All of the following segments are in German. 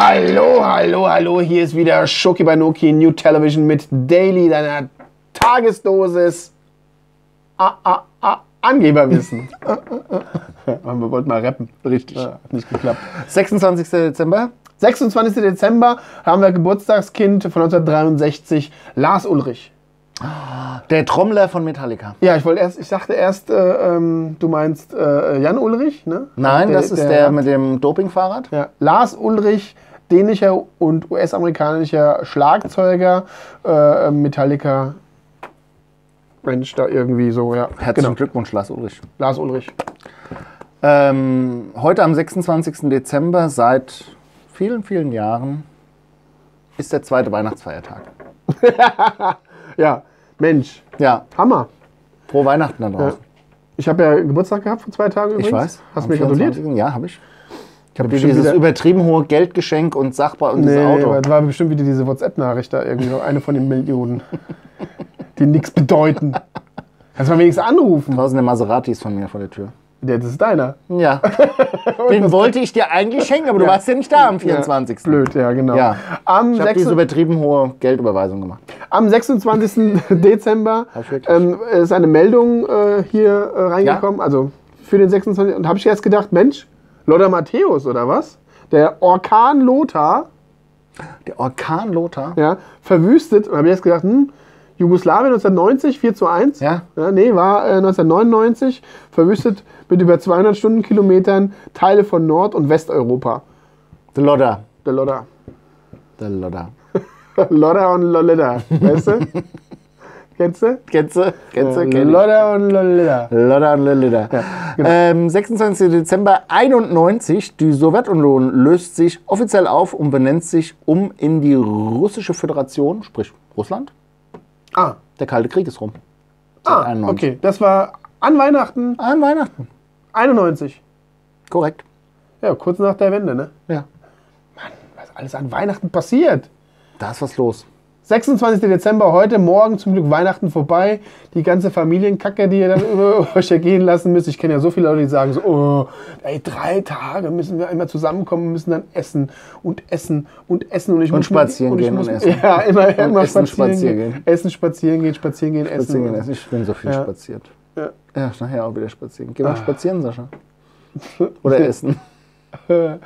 Hallo, hallo, hallo, hier ist wieder Schoki Banoki New Television mit Daily, deiner Tagesdosis ah, ah, ah, Angeberwissen. Wir wollten mal rappen. Richtig. Ja, hat nicht geklappt. 26. Dezember. 26. Dezember haben wir Geburtstagskind von 1963, Lars Ulrich. Der Trommler von Metallica. Ja, ich wollte erst, ich dachte erst, äh, ähm, du meinst äh, Jan Ulrich, ne? Nein, Der- das ist der- der, mit dem Dopingfahrrad. Ja, Lars Ulrich, dänischer und US-amerikanischer Schlagzeuger, äh, Metallica. Mensch, da irgendwie so, ja. Herzlichen Genau, Glückwunsch, Lars Ulrich. Lars Ulrich. Ähm, heute am 26. Dezember, seit vielen, vielen Jahren, ist der zweite Weihnachtsfeiertag. Ja, Mensch, Ja, Hammer. frohe Weihnachten da draußen. Ich habe ja Geburtstag gehabt vor zwei Tagen übrigens. Ich weiß. Hast du mir gratuliert? 24.. Ja, habe ich. Ich habe dieses übertrieben hohe Geldgeschenk und Sachbar und Nee, dieses Auto. das war bestimmt wieder diese WhatsApp-Nachricht da irgendwie, eine von den Millionen, die nichts bedeuten. Kannst du mal wenigstens anrufen? Draußen der Maserati ist von mir vor der Tür. Der, das ist deiner. Ja. Den wollte ich dir eigentlich schenken, aber du Ja. warst ja nicht da am 24. Blöd, ja, genau. Ja. Am, Ich habe 6, diese übertrieben hohe Geldüberweisung gemacht. Am 26. Dezember ähm, ist eine Meldung äh, hier äh, reingekommen, also für den 26. Und habe ich jetzt gedacht, Mensch, Lothar Matthäus oder was? Der Orkan Lothar Der Orkan Lothar. ja, verwüstet. Und habe ich jetzt gedacht, hm, Jugoslawien 1990, 4 zu 1. Ja. ja nee, war äh, 1999, verwüstet mit über 200 Stundenkilometern Teile von Nord- und Westeuropa. Der Lodder. Der Lothar. Der Lodder. Lothar und Lolita, weißt du? Kennst du? Kennst du? Kennst du? Kenn. Lothar und Lolita. Lodder und Lolita. genau. ähm, 26. Dezember 91. Die Sowjetunion löst sich offiziell auf und benennt sich um in die russische Föderation, sprich Russland. Ah, Der Kalte Krieg ist rum. Ah 91. okay. Das war an Weihnachten An Weihnachten. 91. Korrekt. Ja, kurz nach der Wende, ne? Ja. Was alles an Weihnachten passiert. Da ist was los. 26. Dezember heute, morgen zum Glück Weihnachten vorbei. Die ganze Familienkacke, die ihr dann über euch ergehen lassen müsst. Ich kenne ja so viele Leute, die sagen so, oh, ey, drei Tage müssen wir einmal zusammenkommen, müssen dann essen und essen und essen. Und, ich Und muss spazieren und ich gehen muss, und essen. Ja, immer, immer essen, spazieren, spazieren gehen. gehen. Essen, spazieren gehen, spazieren gehen, essen. Spazieren gehen. Ich bin so viel Ja. spaziert. Ja. Ja, nachher auch wieder spazieren. Geh mal spazieren, Sascha. Oder essen. Wir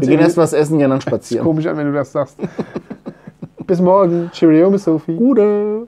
gehen erst was essen, gehen dann spazieren. komisch an, wenn du das sagst. Bis morgen. Cheerio, Miss Sophie. Gute.